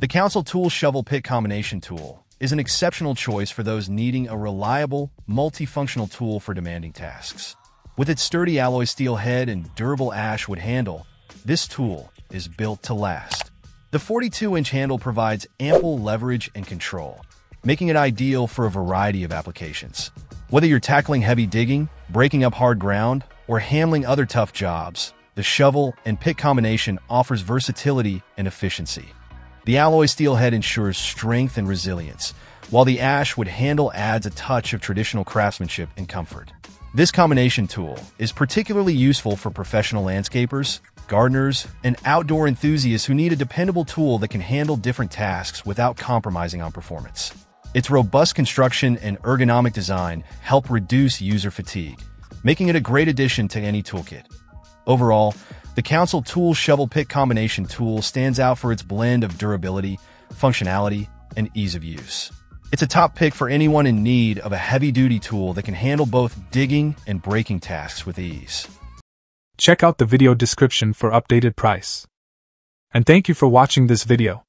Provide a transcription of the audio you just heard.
The Council Tool Shovel Pick Combination Tool is an exceptional choice for those needing a reliable, multifunctional tool for demanding tasks. With its sturdy alloy steel head and durable ash wood handle, this tool is built to last. The 42-inch handle provides ample leverage and control, making it ideal for a variety of applications. Whether you're tackling heavy digging, breaking up hard ground, or handling other tough jobs, the shovel and pick combination offers versatility and efficiency. The alloy steel head ensures strength and resilience, while the ash wood handle adds a touch of traditional craftsmanship and comfort. This combination tool is particularly useful for professional landscapers, gardeners, and outdoor enthusiasts who need a dependable tool that can handle different tasks without compromising on performance. Its robust construction and ergonomic design help reduce user fatigue, making it a great addition to any toolkit. Overall, the Council Tool Shovel Pick Combination tool stands out for its blend of durability, functionality, and ease of use. It's a top pick for anyone in need of a heavy-duty tool that can handle both digging and breaking tasks with ease. Check out the video description for updated price. And thank you for watching this video.